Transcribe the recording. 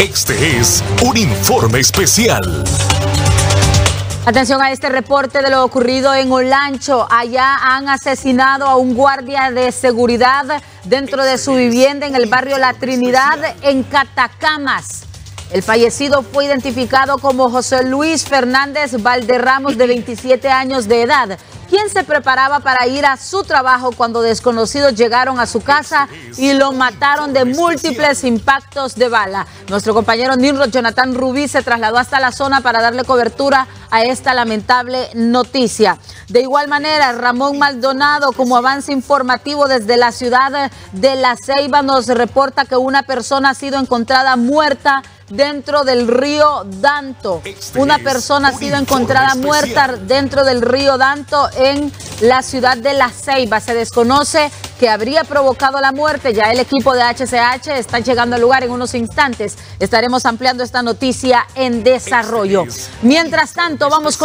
Este es un informe especial. Atención a este reporte de lo ocurrido en Olancho. Allá han asesinado a un guardia de seguridad dentro de su vivienda en el barrio La Trinidad, en Catacamas. El fallecido fue identificado como José Luis Fernández Valderramos, de 27 años de edad, quien se preparaba para ir a su trabajo cuando desconocidos llegaron a su casa y lo mataron de múltiples impactos de bala. Nuestro compañero Nimrod Jonathan Rubí se trasladó hasta la zona para darle cobertura a esta lamentable noticia. De igual manera, Ramón Maldonado, como avance informativo desde la ciudad de La Ceiba, nos reporta que una persona ha sido encontrada muerta dentro del río Danto. Una persona ha sido encontrada muerta dentro del río Danto en la ciudad de La Ceiba. Se desconoce que habría provocado la muerte. Ya el equipo de HCH está llegando al lugar en unos instantes. Estaremos ampliando esta noticia en desarrollo. Mientras tanto, vamos con